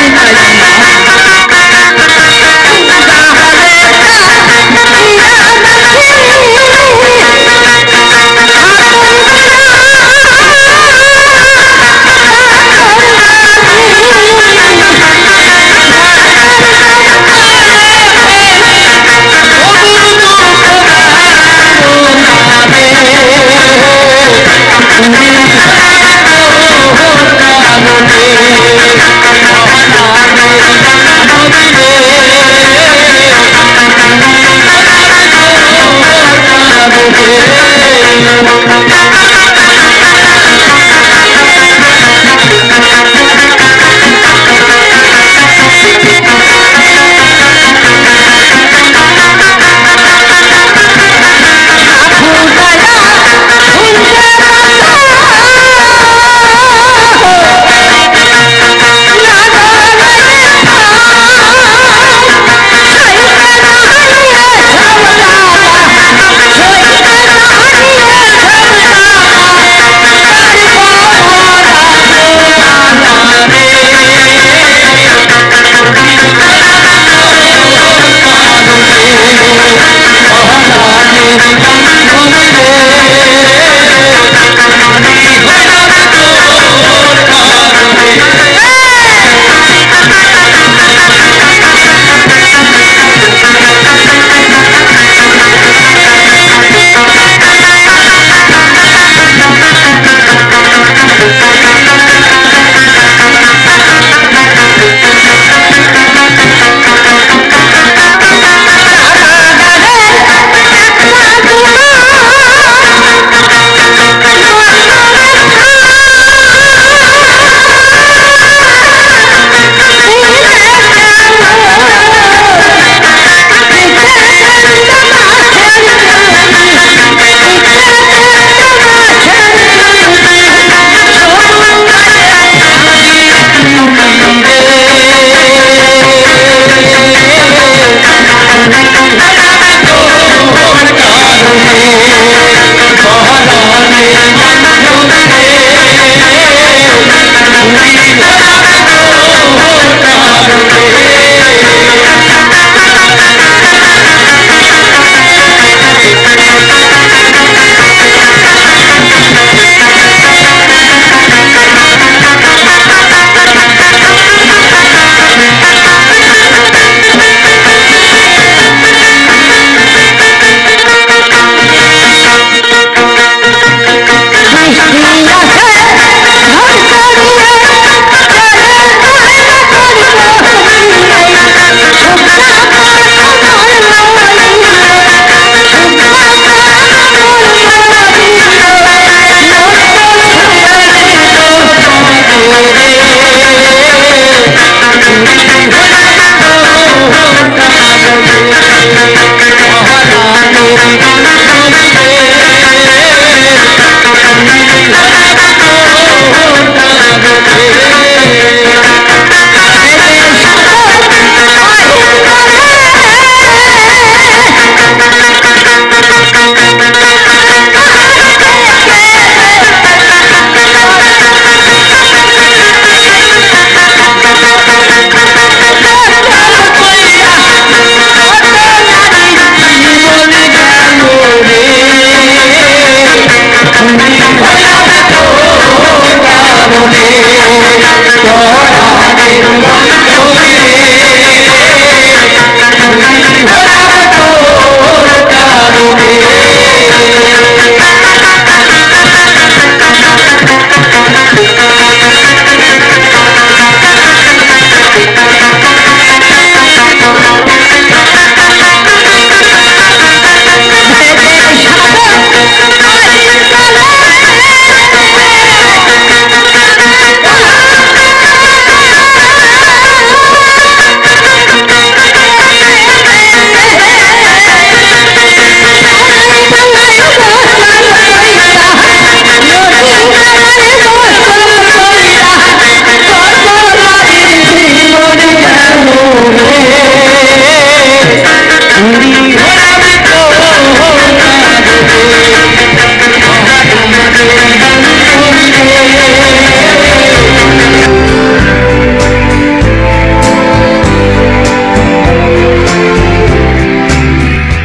Ay,